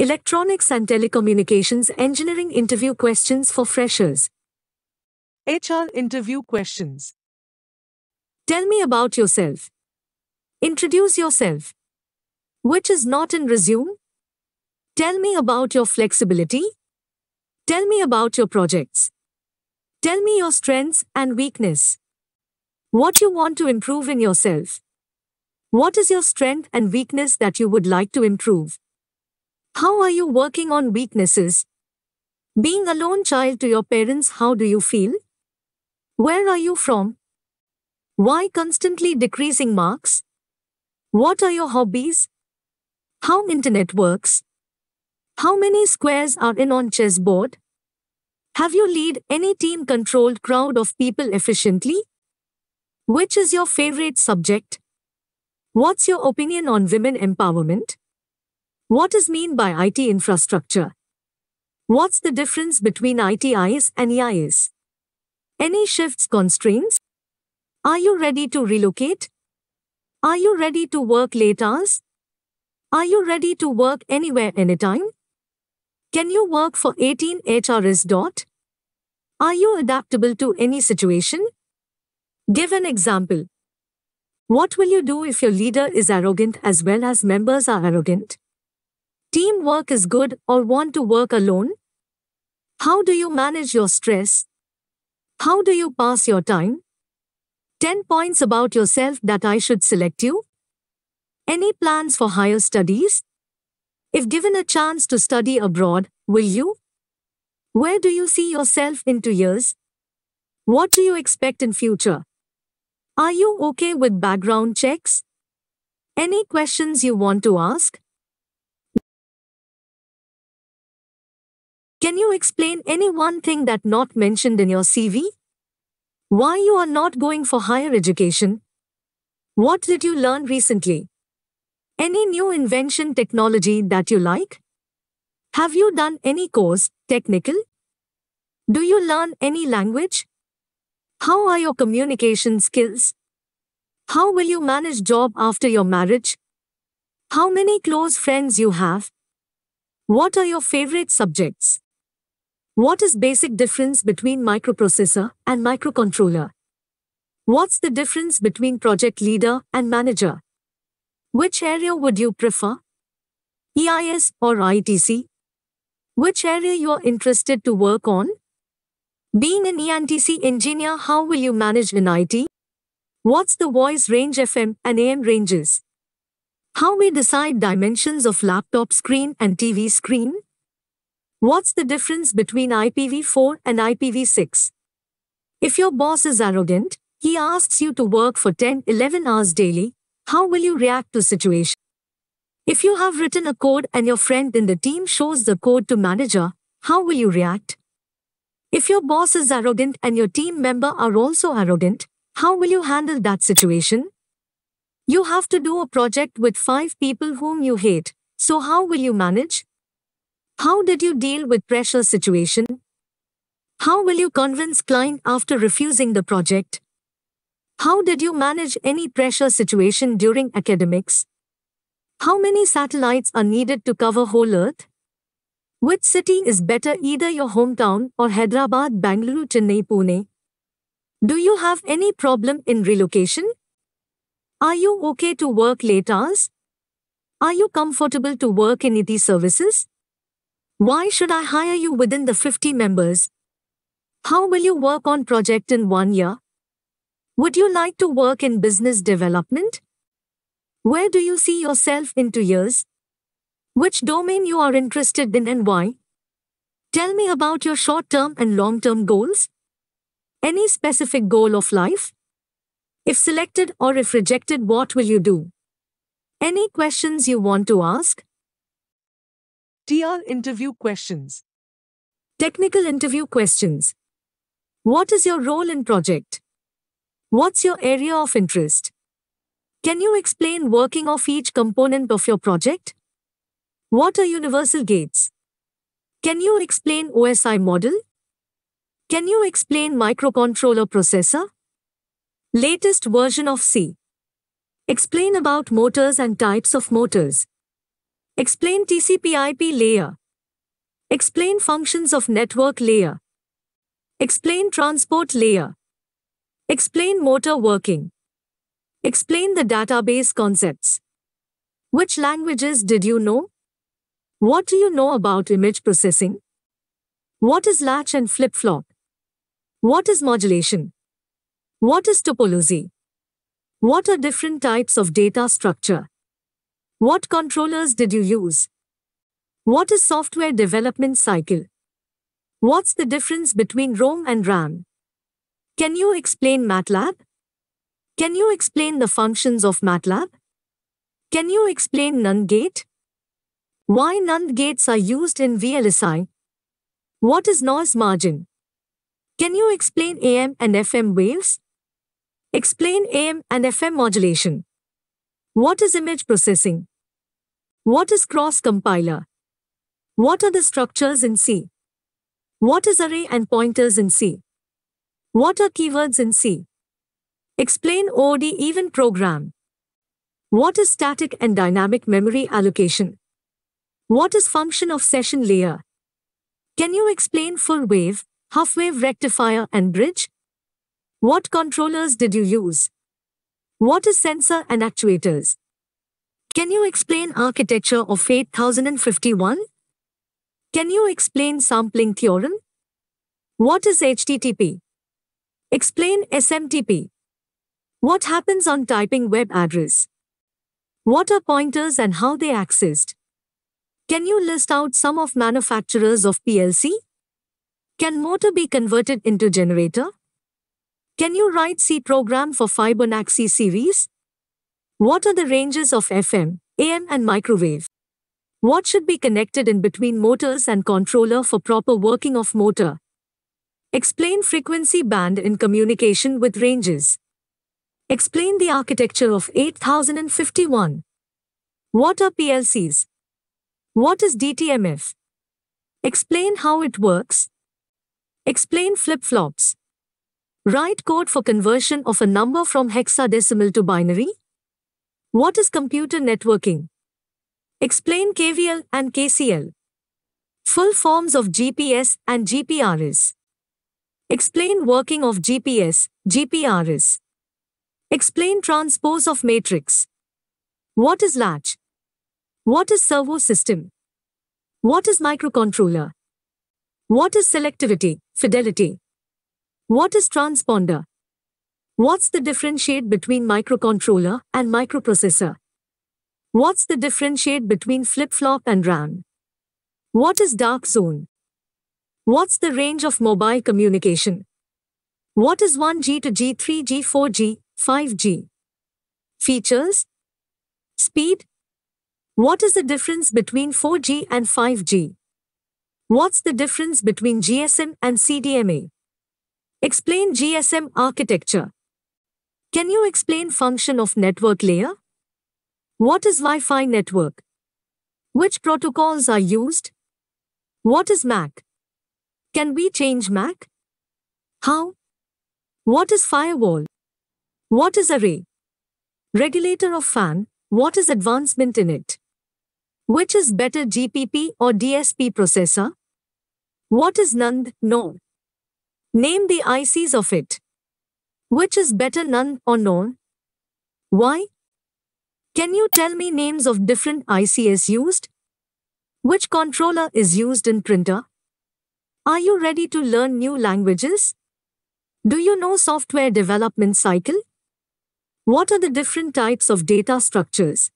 Electronics and Telecommunications Engineering Interview Questions for Freshers. HR interview questions. Tell me about yourself. Introduce yourself. Which is not in resume? Tell me about your flexibility. Tell me about your projects. Tell me your strengths and weakness. What you want to improve in yourself. What is your strength and weakness that you would like to improve? How are you working on weaknesses? Being a lone child to your parents, how do you feel? Where are you from? Why constantly decreasing marks? What are your hobbies? How internet works? How many squares are in on chessboard? Have you lead any team controlled crowd of people efficiently? Which is your favorite subject? What's your opinion on women empowerment? What is mean by IT infrastructure? What's the difference between ITIS and EIS? Any shifts constraints? Are you ready to relocate? Are you ready to work late hours? Are you ready to work anywhere anytime? Can you work for 18 HRS dot? Are you adaptable to any situation? Give an example. What will you do if your leader is arrogant as well as members are arrogant? Teamwork is good or want to work alone? How do you manage your stress? How do you pass your time? 10 points about yourself that I should select you. Any plans for higher studies? If given a chance to study abroad, will you? Where do you see yourself in two years? What do you expect in future? Are you okay with background checks? Any questions you want to ask? Can you explain any one thing that not mentioned in your CV? Why you are not going for higher education? What did you learn recently? Any new invention technology that you like? Have you done any course, technical? Do you learn any language? How are your communication skills? How will you manage job after your marriage? How many close friends you have? What are your favorite subjects? What is basic difference between microprocessor and microcontroller? What's the difference between project leader and manager? Which area would you prefer? EIS or ITC? Which area you are interested to work on? Being an ENTC engineer, how will you manage in IT? What's the voice range FM and AM ranges? How we decide dimensions of laptop screen and TV screen? What's the difference between IPv4 and IPv6? If your boss is arrogant, he asks you to work for 10-11 hours daily, how will you react to situation? If you have written a code and your friend in the team shows the code to manager, how will you react? If your boss is arrogant and your team member are also arrogant, how will you handle that situation? You have to do a project with five people whom you hate, so how will you manage? How did you deal with pressure situation? How will you convince client after refusing the project? How did you manage any pressure situation during academics? How many satellites are needed to cover whole Earth? Which city is better either your hometown or Hyderabad, Bangalore, Chennai, Pune? Do you have any problem in relocation? Are you okay to work late hours? Are you comfortable to work in IT services? Why should I hire you within the 50 members? How will you work on project in one year? Would you like to work in business development? Where do you see yourself in two years? Which domain you are interested in and why? Tell me about your short-term and long-term goals. Any specific goal of life? If selected or if rejected, what will you do? Any questions you want to ask? TR interview questions. Technical interview questions. What is your role in project? What's your area of interest? Can you explain working of each component of your project? What are universal gates? Can you explain OSI model? Can you explain microcontroller processor? Latest version of C. Explain about motors and types of motors. Explain TCP/IP layer. Explain functions of network layer. Explain transport layer. Explain motor working. Explain the database concepts. Which languages did you know? What do you know about image processing? What is latch and flip-flop? What is modulation? What is topology? What are different types of data structure? What controllers did you use? What is software development cycle? What's the difference between ROM and RAM? Can you explain MATLAB? Can you explain the functions of MATLAB? Can you explain NAND gate? Why NAND gates are used in VLSI? What is noise margin? Can you explain AM and FM waves? Explain AM and FM modulation. What is image processing? What is cross compiler? What are the structures in C? What is array and pointers in C? What are keywords in C? Explain OOD even program. What is static and dynamic memory allocation? What is function of session layer? Can you explain full wave, half wave rectifier and bridge? What controllers did you use? What is sensor and actuators? Can you explain architecture of 8051? Can you explain sampling theorem? What is HTTP? Explain SMTP. What happens on typing web address? What are pointers and how they accessed? Can you list out some of manufacturers of PLC? Can motor be converted into generator? Can you write C program for Fibonacci series? What are the ranges of FM, AM and microwave? What should be connected in between motors and controller for proper working of motor? Explain frequency band in communication with ranges. Explain the architecture of 8051. What are PLCs? What is DTMF? Explain how it works. Explain flip-flops. Write code for conversion of a number from hexadecimal to binary. What is computer networking? Explain KVL and KCL. Full forms of GPS and GPRS. Explain working of GPS, GPRS. Explain transpose of matrix. What is latch? What is servo system? What is microcontroller? What is selectivity, fidelity? What is transponder? What's the differentiate between microcontroller and microprocessor? What's the differentiate between flip-flop and RAM? What is dark zone? What's the range of mobile communication? What is 1G to G, 3G, 4G, 5G? Features? Speed? What is the difference between 4G and 5G? What's the difference between GSM and CDMA? Explain GSM architecture. Can you explain function of network layer? What is Wi-Fi network? Which protocols are used? What is MAC? Can we change MAC? How? What is firewall? What is array? Regulator of fan, what is advancement in it? Which is better GPP or DSP processor? What is NAND, NOR? Name the ICs of it. Which is better NAND or NOR? Why? Can you tell me names of different ICs used? Which controller is used in printer? Are you ready to learn new languages? Do you know software development cycle? What are the different types of data structures?